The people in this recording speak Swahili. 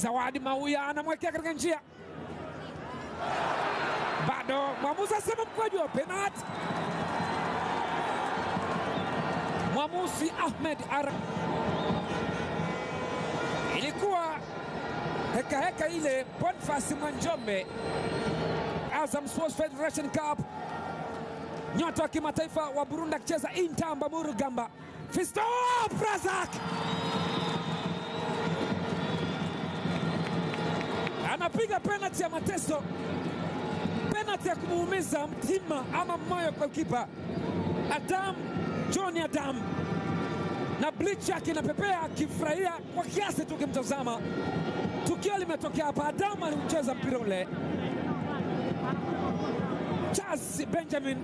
Zawadi Mauya anamwekea katika njia, bado mwamuzi asema mkwaju wa penalti. Mwamuzi Ahmed Ara, ilikuwa heka heka ile. Bonifasi Mwanjombe, Azam Sports Federation Cup, nyota wa kimataifa wa Burundi akicheza Intamba Murugamba. Fisto Brazak anapiga penalti ya mateso, penalti ya kumuumiza mtima ama moyo kwa kipa. Adam John Adam, na bleach yake inapepea akifurahia kwa kiasi tu. Ukimtazama. Tukio limetokea hapa, Adam alimcheza mpira ule. Charles Benjamin